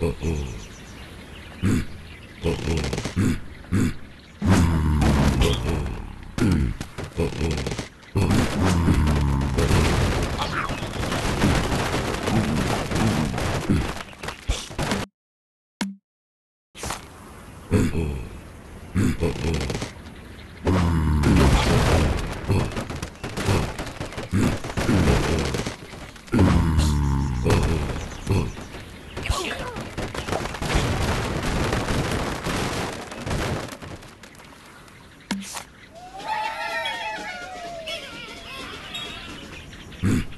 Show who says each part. Speaker 1: Mm-hmm.
Speaker 2: うん